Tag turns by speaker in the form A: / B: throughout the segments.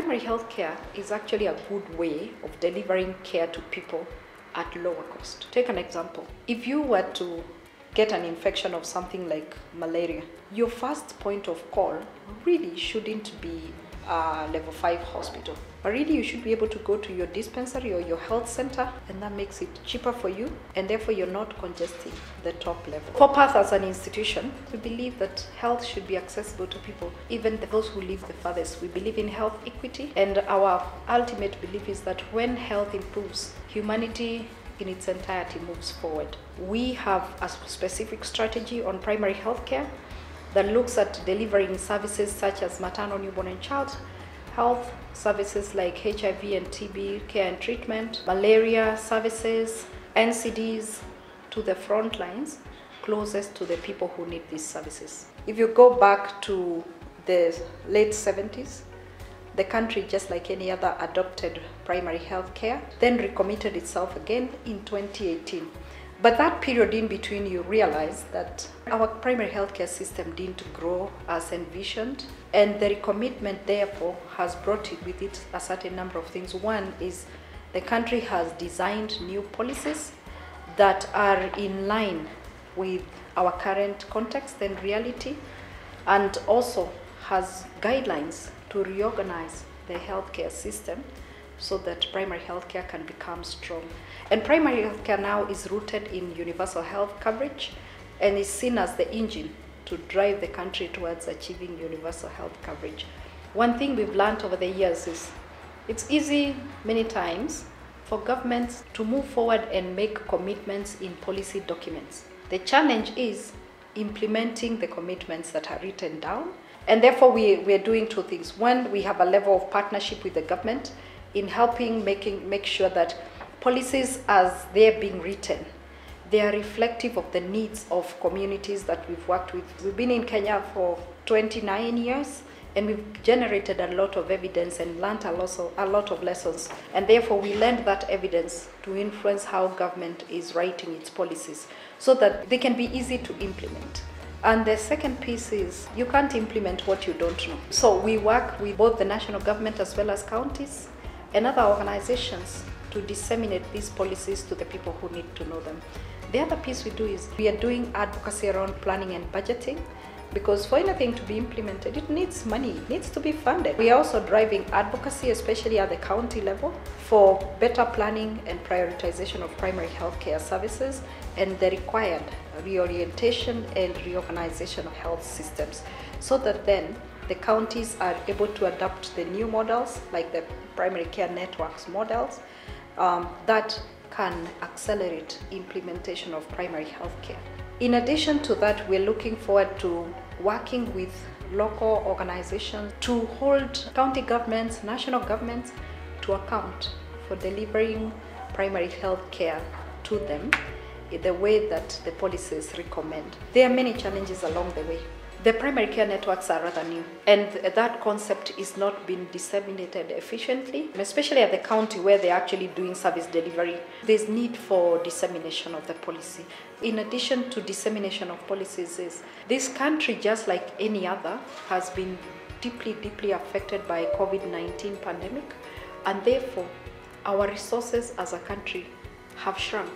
A: Primary health care is actually a good way of delivering care to people at lower cost. Take an example. If you were to get an infection of something like malaria, your first point of call really shouldn't be a level 5 hospital. But really, you should be able to go to your dispensary or your health center, and that makes it cheaper for you, and therefore you're not congesting the top level. For PATH as an institution, we believe that health should be accessible to people, even those who live the farthest. We believe in health equity, and our ultimate belief is that when health improves, humanity in its entirety moves forward. We have a specific strategy on primary health care that looks at delivering services such as maternal, newborn, and child health services like HIV and TB care and treatment, malaria services, NCDs to the front lines closest to the people who need these services. If you go back to the late 70s, the country, just like any other, adopted primary health care, then recommitted itself again in 2018. But that period in between, you realize that our primary healthcare system didn't grow as envisioned, and the recommitment, therefore, has brought it with it a certain number of things. One is the country has designed new policies that are in line with our current context and reality, and also has guidelines to reorganize the healthcare system so that primary healthcare can become strong. And primary healthcare now is rooted in universal health coverage and is seen as the engine to drive the country towards achieving universal health coverage. One thing we've learned over the years is it's easy many times for governments to move forward and make commitments in policy documents. The challenge is implementing the commitments that are written down. And therefore, we, we are doing two things. One, we have a level of partnership with the government in helping making make sure that policies as they're being written they are reflective of the needs of communities that we've worked with. We've been in kenya for 29 years and we've generated a lot of evidence and learned a lot of, a lot of lessons. And therefore we lend that evidence to influence how government is writing its policies so that they can be easy to implement. And the second piece is you can't implement what you don't know. So we work with both the national government as well as counties and other organizations to disseminate these policies to the people who need to know them. The other piece we do is we are doing advocacy around planning and budgeting because for anything to be implemented, it needs money, it needs to be funded. We are also driving advocacy, especially at the county level, for better planning and prioritization of primary healthcare services and the required reorientation and reorganization of health systems so that then the counties are able to adopt the new models like the primary care networks models um, that can accelerate implementation of primary health care. In addition to that, we're looking forward to working with local organizations to hold county governments, national governments to account for delivering primary health care to them in the way that the policies recommend. There are many challenges along the way. The primary care networks are rather new, and that concept is not being disseminated efficiently, especially at the county where they're actually doing service delivery. There's need for dissemination of the policy. In addition to dissemination of policies, is this country, just like any other, has been deeply, deeply affected by COVID-19 pandemic, and therefore our resources as a country have shrunk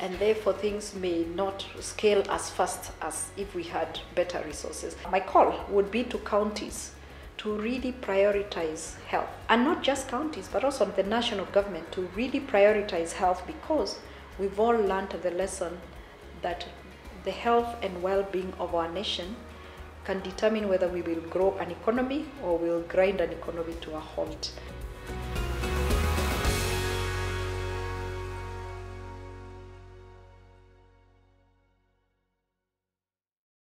A: and therefore things may not scale as fast as if we had better resources. My call would be to counties to really prioritize health, and not just counties, but also the national government to really prioritize health because we've all learned the lesson that the health and well-being of our nation can determine whether we will grow an economy or we will grind an economy to a halt.